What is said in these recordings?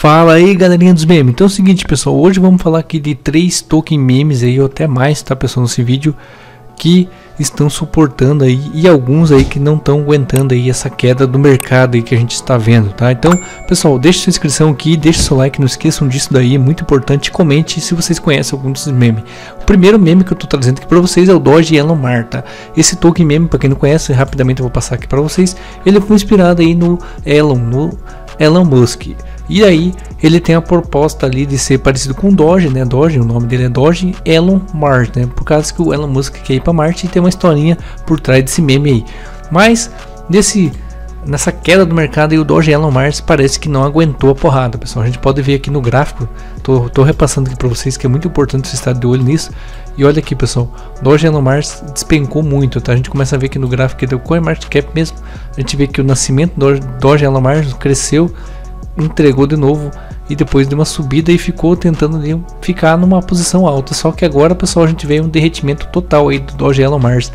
Fala aí galerinha dos memes, então é o seguinte pessoal, hoje vamos falar aqui de três token memes aí ou até mais, tá pessoal, nesse vídeo que estão suportando aí e alguns aí que não estão aguentando aí essa queda do mercado aí que a gente está vendo, tá? Então, pessoal, deixe sua inscrição aqui, deixe seu like, não esqueçam disso daí, é muito importante, comente se vocês conhecem algum desses memes. O primeiro meme que eu estou trazendo aqui para vocês é o Doge Elon Mar, tá? Esse token meme, para quem não conhece, rapidamente eu vou passar aqui para vocês, ele foi inspirado aí no Elon, no Elon Musk. E aí ele tem a proposta ali de ser parecido com Doge, né? Doge, o nome dele é Doge Elon Mars, né? Por causa que o Elon Musk quer ir para Marte e tem uma historinha por trás desse meme aí. Mas nesse nessa queda do mercado e o Doge Elon Mars parece que não aguentou a porrada, pessoal. A gente pode ver aqui no gráfico, tô, tô repassando aqui para vocês que é muito importante você estar de olho nisso. E olha aqui, pessoal, Doge Elon Mars despencou muito, tá? A gente começa a ver aqui no gráfico do CoinMarketCap mesmo, a gente vê que o nascimento do Doge Elon Mars cresceu entregou de novo e depois de uma subida e ficou tentando ali, ficar numa posição alta. Só que agora, pessoal, a gente vê um derretimento total aí do Doge Elon Mars.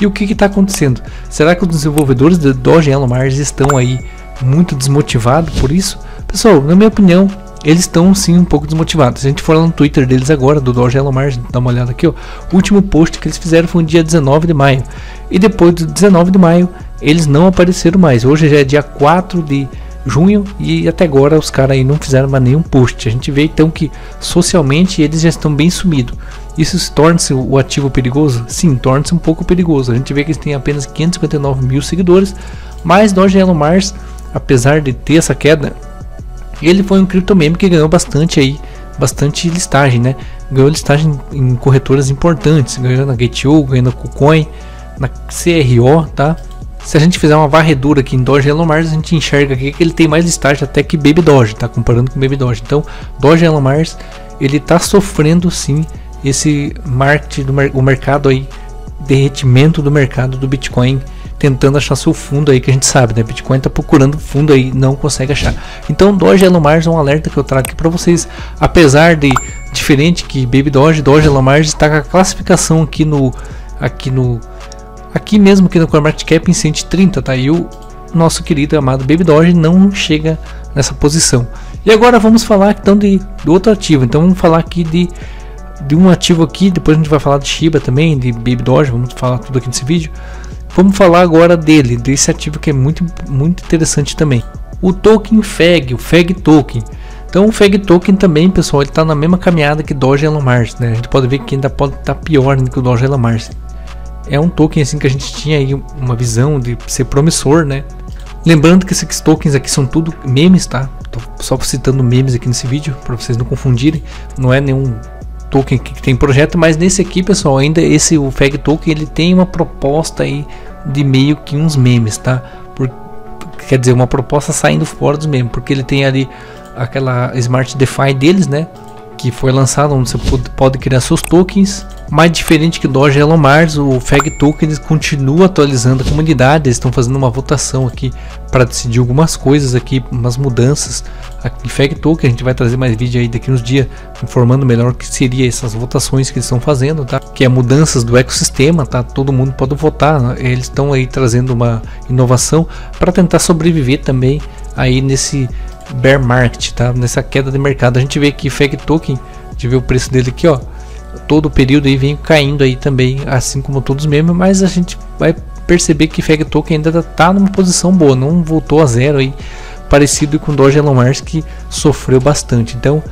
E o que está acontecendo? Será que os desenvolvedores do Doge Elon Mars estão aí muito desmotivados por isso? Pessoal, na minha opinião, eles estão sim um pouco desmotivados. Se a gente for lá no Twitter deles agora, do Doge Elon Mars, dá uma olhada aqui, ó. O último post que eles fizeram foi no dia 19 de maio. E depois do 19 de maio, eles não apareceram mais. Hoje já é dia 4 de junho e até agora os caras aí não fizeram mais nenhum post. A gente vê então que socialmente eles já estão bem sumidos. Isso se torna-se o ativo perigoso? Sim, torna-se um pouco perigoso. A gente vê que eles têm apenas 559 mil seguidores, mas Doge Elon Mars, apesar de ter essa queda, ele foi um criptomeme que ganhou bastante aí, bastante listagem, né? Ganhou listagem em corretoras importantes, ganhou na Gate.io, ganhou na KuCoin, na CRO, tá? Se a gente fizer uma varredura aqui em Doge Elon Mars, a gente enxerga aqui que ele tem mais estágio até que Baby Doge, tá? Comparando com Baby Doge. Então, Doge Elon Mars, ele tá sofrendo sim esse market do o mercado aí, derretimento do mercado do Bitcoin, tentando achar seu fundo aí, que a gente sabe, né? Bitcoin tá procurando fundo aí, não consegue achar. Então, Doge Elon Mars é um alerta que eu trago aqui para vocês. Apesar de diferente que Baby Doge, Doge Elon Mars está com a classificação aqui no aqui no Aqui mesmo aqui no CoinMarketCap em 130, tá? E o nosso querido amado Baby Doge não chega nessa posição. E agora vamos falar então de, de outro ativo. Então vamos falar aqui de, de um ativo aqui, depois a gente vai falar de Shiba também, de Baby Doge, vamos falar tudo aqui nesse vídeo. Vamos falar agora dele, desse ativo que é muito, muito interessante também. O token FEG, o FEG Token. Então o FEG Token também, pessoal, ele está na mesma caminhada que Doge Elon Mars, né? A gente pode ver que ainda pode estar tá pior do que o Doge Elon Mars é um token assim que a gente tinha aí uma visão de ser promissor, né? Lembrando que esses tokens aqui são tudo memes, tá? Tô só citando memes aqui nesse vídeo para vocês não confundirem. Não é nenhum token que tem projeto, mas nesse aqui, pessoal, ainda esse o Fag Token ele tem uma proposta aí de meio que uns memes, tá? Por, quer dizer, uma proposta saindo fora dos memes, porque ele tem ali aquela Smart DeFi deles, né? Que foi lançado onde você pode criar seus tokens mais diferente que o Doge Elon Mars, o Fag Token continua atualizando a comunidade. Eles estão fazendo uma votação aqui para decidir algumas coisas aqui, umas mudanças aqui Fag Token. A gente vai trazer mais vídeo aí daqui uns dias informando melhor o que seria essas votações que eles estão fazendo, tá? Que é mudanças do ecossistema, tá? Todo mundo pode votar. Né? Eles estão aí trazendo uma inovação para tentar sobreviver também aí nesse bear market, tá? Nessa queda de mercado. A gente vê que Fag Token, a gente vê o preço dele aqui, ó todo o período aí vem caindo aí também, assim como todos os memes, mas a gente vai perceber que Feg Token ainda está numa posição boa, não voltou a zero aí, parecido com Doge Elon Musk que sofreu bastante. Então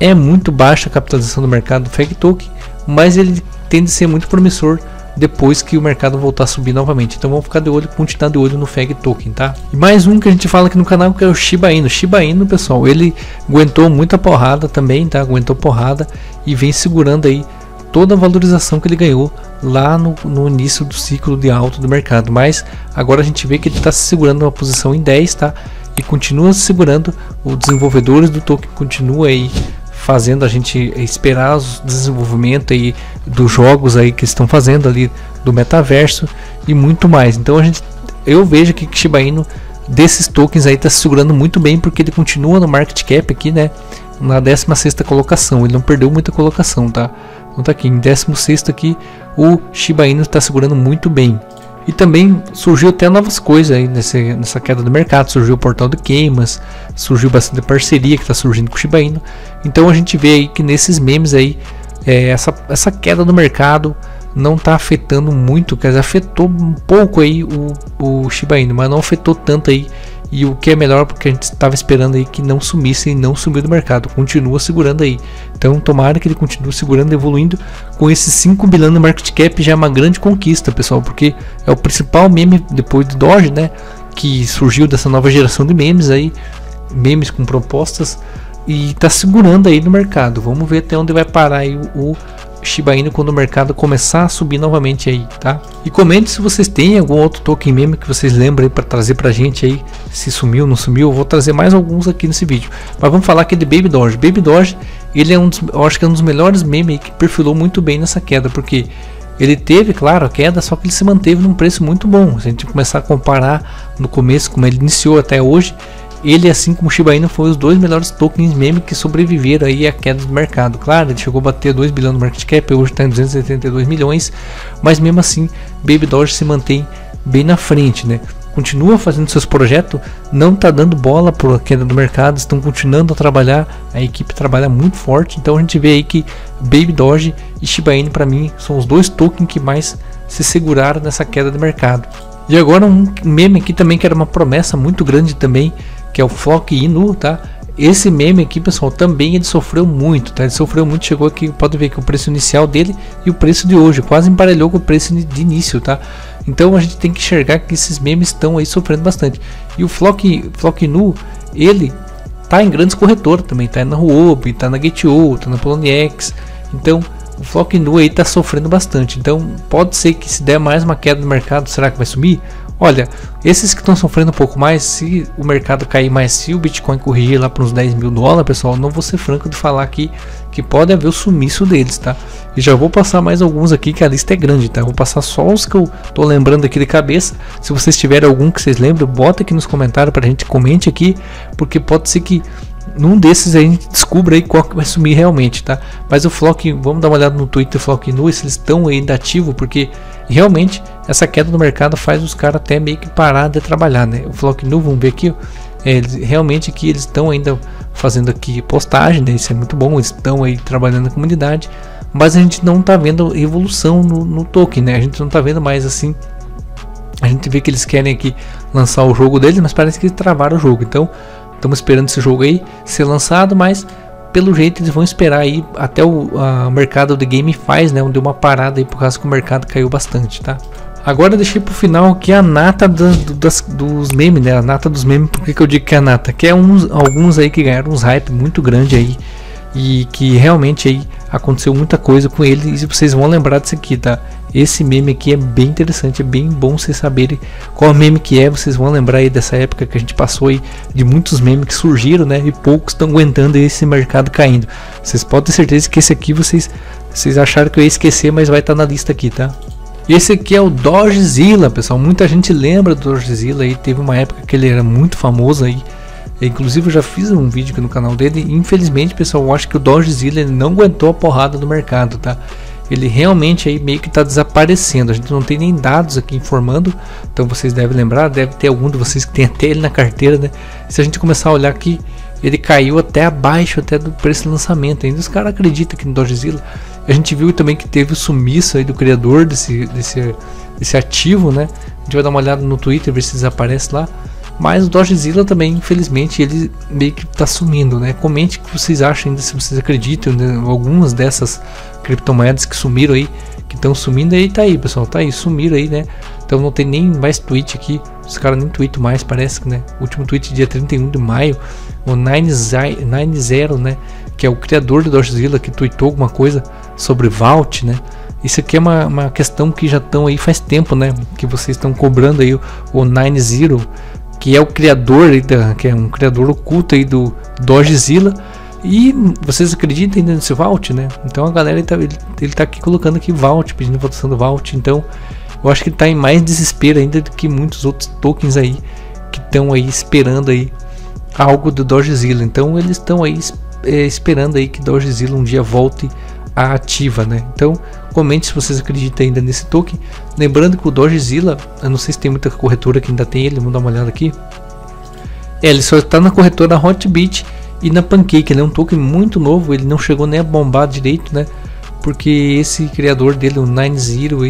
é muito baixa a capitalização do mercado do Feg Token, mas ele tende a ser muito promissor depois que o mercado voltar a subir novamente. Então vamos ficar de olho, continuar de olho no FEG Token, tá? E mais um que a gente fala aqui no canal que é o Shiba Inu. Shiba Inu, pessoal, ele aguentou muita porrada também, tá? Aguentou porrada e vem segurando aí toda a valorização que ele ganhou lá no, no início do ciclo de alto do mercado. Mas agora a gente vê que ele está se segurando uma posição em 10, tá? E continua se segurando. Os desenvolvedores do token continuam aí fazendo a gente esperar os desenvolvimento aí dos jogos aí que estão fazendo ali do metaverso e muito mais. Então a gente eu vejo que Shiba Inu desses tokens aí está se segurando muito bem porque ele continua no market cap aqui, né? Na 16 colocação, ele não perdeu muita colocação, tá? Então tá aqui em 16 aqui, o Shiba Inu está segurando muito bem. E também surgiu até novas coisas aí nesse, nessa queda do mercado. Surgiu o portal de queimas, surgiu bastante parceria que está surgindo com o Shiba Inu. Então a gente vê aí que nesses memes aí, é, essa, essa queda do mercado não está afetando muito, quer dizer, afetou um pouco aí o, o Shiba Inu, mas não afetou tanto aí e o que é melhor porque a gente estava esperando aí que não sumisse e não sumiu do mercado, continua segurando aí. Então tomara que ele continue segurando, evoluindo com esses 5 bilhões no market cap já é uma grande conquista, pessoal, porque é o principal meme depois do Doge, né, que surgiu dessa nova geração de memes aí, memes com propostas e está segurando aí no mercado. Vamos ver até onde vai parar aí o, o Shiba Inu quando o mercado começar a subir novamente aí, tá? E comente se vocês têm algum outro token meme que vocês lembram para trazer pra gente aí, se sumiu, não sumiu, eu vou trazer mais alguns aqui nesse vídeo. Mas vamos falar aqui de Baby Doge. Baby Doge, ele é um dos, eu acho que é um dos melhores memes que perfilou muito bem nessa queda, porque ele teve, claro, a queda, só que ele se manteve num preço muito bom. Se a gente começar a comparar no começo como ele iniciou até hoje, ele, assim como Shiba Inu, foi os dois melhores tokens meme que sobreviveram aí à queda do mercado. Claro, ele chegou a bater 2 bilhões no market cap, hoje está em 272 milhões, mas mesmo assim, Baby Doge se mantém bem na frente, né? Continua fazendo seus projetos, não está dando bola para a queda do mercado, estão continuando a trabalhar, a equipe trabalha muito forte, então a gente vê aí que Baby Doge e Shiba Inu para mim são os dois tokens que mais se seguraram nessa queda do mercado. E agora um meme aqui também que era uma promessa muito grande também que é o Flock Inu, tá? Esse meme aqui, pessoal, também ele sofreu muito, tá? Ele sofreu muito, chegou aqui, pode ver que o preço inicial dele e o preço de hoje quase emparelhou com o preço de início, tá? Então a gente tem que enxergar que esses memes estão aí sofrendo bastante. E o Flock, Flock Nu, ele tá em grandes corretoras também, tá na Huobi, tá na Gate.io, tá na Poloniex. Então o Flock Nu aí tá sofrendo bastante. Então pode ser que se der mais uma queda no mercado, será que vai sumir? Olha, esses que estão sofrendo um pouco mais, se o mercado cair mais, se o Bitcoin corrigir lá para uns 10 mil dólares, pessoal, não vou ser franco de falar aqui que pode haver o sumiço deles, tá? E já vou passar mais alguns aqui que a lista é grande, tá? Vou passar só os que eu tô lembrando aqui de cabeça. Se vocês tiverem algum que vocês lembram, bota aqui nos comentários para a gente comente aqui, porque pode ser que num desses a gente descubra aí qual que vai sumir realmente, tá? Mas o Flock, vamos dar uma olhada no Twitter Flock Nu, eles estão ainda ativos, porque realmente essa queda no mercado faz os caras até meio que parar de trabalhar, né? O Flock Nu, vamos ver aqui, é, eles, realmente aqui eles estão ainda fazendo aqui postagem, né? Isso é muito bom, eles estão aí trabalhando na comunidade, mas a gente não está vendo evolução no, no token, né? A gente não está vendo mais assim a gente vê que eles querem aqui lançar o jogo deles, mas parece que travaram o jogo. Então, Estamos esperando esse jogo aí ser lançado, mas pelo jeito eles vão esperar aí até o mercado de game faz, né? Onde uma parada aí por causa que o mercado caiu bastante, tá? Agora deixei pro final aqui a nata das, dos memes, né? A nata dos memes, por que, que eu digo que é a nata? Que é uns, alguns aí que ganharam uns hype muito grande aí e que realmente aí aconteceu muita coisa com ele e vocês vão lembrar disso aqui, tá? Esse meme aqui é bem interessante, é bem bom vocês saberem qual meme que é, vocês vão lembrar aí dessa época que a gente passou aí de muitos memes que surgiram, né? E poucos estão aguentando esse mercado caindo. Vocês podem ter certeza que esse aqui vocês vocês acharam que eu ia esquecer, mas vai estar tá na lista aqui, tá? Esse aqui é o Dogezilla, pessoal. Muita gente lembra do Dogezilla aí, teve uma época que ele era muito famoso aí Inclusive eu já fiz um vídeo aqui no canal dele. Infelizmente, pessoal, eu acho que o Dogezilla ele não aguentou a porrada do mercado, tá? Ele realmente aí meio que está desaparecendo. A gente não tem nem dados aqui informando. Então vocês devem lembrar, deve ter algum de vocês que tem até ele na carteira, né? Se a gente começar a olhar aqui, ele caiu até abaixo até do preço de lançamento. Ainda os caras acreditam que no Dogezilla. A gente viu também que teve o sumiço aí do criador desse, desse, desse ativo, né? A gente vai dar uma olhada no Twitter ver se desaparece lá. Mas o Dogezilla também, infelizmente, ele meio que está sumindo, né? Comente o que vocês acham ainda, se vocês acreditam em algumas dessas criptomoedas que sumiram aí, que estão sumindo aí, tá aí, pessoal, tá aí, sumiram aí, né? Então não tem nem mais tweet aqui, os caras nem tweetam mais, parece que, né? Último tweet dia 31 de maio, o 90, né? Que é o criador do Dogezilla, que tweetou alguma coisa sobre Vault, né? Isso aqui é uma, uma questão que já estão aí faz tempo, né? Que vocês estão cobrando aí o, o 90 que é o criador, que é um criador oculto aí do Dogezilla. E vocês acreditam ainda nesse Vault, né? Então a galera ele tá, ele, ele tá aqui colocando aqui Vault, pedindo votação do Vault. Então eu acho que ele tá em mais desespero ainda do que muitos outros tokens aí que estão aí esperando aí algo do Dogezilla. Então eles estão aí é, esperando aí que Dogezilla um dia volte ativa, né? Então, comente se vocês acreditam ainda nesse token. Lembrando que o Dogezilla, eu não sei se tem muita corretora que ainda tem ele, vamos dar uma olhada aqui. É, ele só está na corretora Hotbit e na Pancake, ele é um token muito novo, ele não chegou nem a bombar direito, né? Porque esse criador dele, o Nine Zero,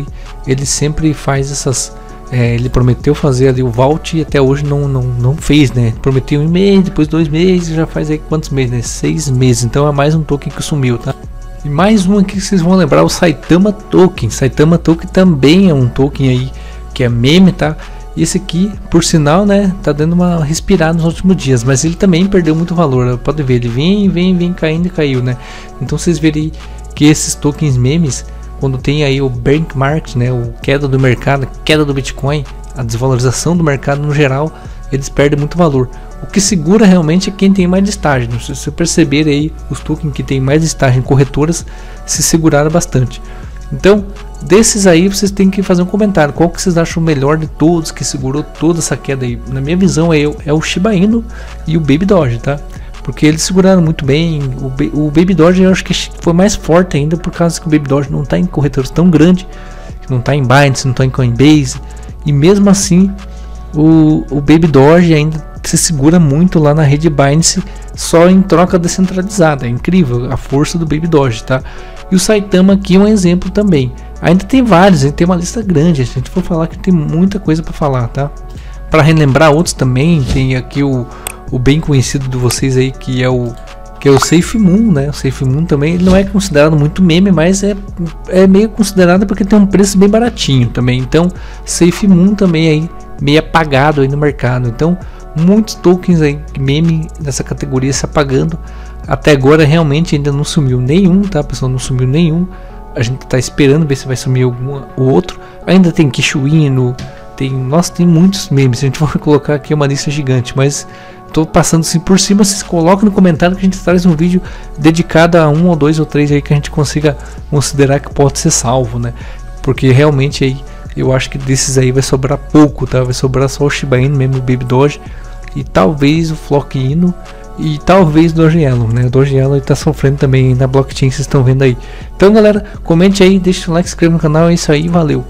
ele sempre faz essas é, ele prometeu fazer ali o Vault e até hoje não, não, não fez, né? Prometeu um mês, depois dois meses, já faz aí quantos meses, né? Seis meses. Então é mais um token que sumiu, tá? E mais um aqui que vocês vão lembrar, o Saitama Token. Saitama Token também é um token aí que é meme, tá? E esse aqui, por sinal, né, tá dando uma respirada nos últimos dias, mas ele também perdeu muito valor. Pode ver, ele vem, vem, vem caindo e caiu, né? Então vocês verem que esses tokens memes quando tem aí o benchmark, né, o queda do mercado, queda do Bitcoin, a desvalorização do mercado no geral, eles perdem muito valor. O que segura realmente é quem tem mais estágio. Se você perceber aí, os tokens que tem mais estágio em corretoras se seguraram bastante. Então, desses aí vocês têm que fazer um comentário. Qual que vocês acham melhor de todos que segurou toda essa queda aí? Na minha visão é, é o Shiba Inu e o Baby Doge, tá? Porque eles seguraram muito bem. O, o Baby Doge eu acho que foi mais forte ainda por causa que o Baby Doge não está em corretores tão grande, não está em Binance, não está em Coinbase. E mesmo assim, o, o Baby Doge ainda se segura muito lá na rede Binance só em troca descentralizada. É incrível a força do Baby Doge, tá? E o Saitama aqui é um exemplo também. Ainda tem vários, tem uma lista grande. A gente for falar que tem muita coisa para falar, tá? Para relembrar outros também, tem aqui o o bem conhecido de vocês aí que é o que é o Safe Moon, né? O Safe Moon também ele não é considerado muito meme, mas é, é meio considerado porque tem um preço bem baratinho também. Então, Safe Moon também aí meio apagado aí no mercado. Então, muitos tokens aí meme nessa categoria se apagando. Até agora realmente ainda não sumiu nenhum, tá? Pessoal, não sumiu nenhum. A gente tá esperando ver se vai sumir algum o outro. Ainda tem Kishuino, tem, nossa, tem muitos memes. A gente vai colocar aqui uma lista gigante, mas tô passando assim por cima, vocês colocam no comentário que a gente traz um vídeo dedicado a um ou dois ou três aí que a gente consiga considerar que pode ser salvo, né? Porque realmente aí eu acho que desses aí vai sobrar pouco, tá? Vai sobrar só o Shiba Inu mesmo, o Baby Doge e talvez o Flock Inu e talvez o Doge Yellow, né? O Doge Yellow está sofrendo também na blockchain, vocês estão vendo aí. Então, galera, comente aí, deixa o like, se inscreva no canal, é isso aí, valeu.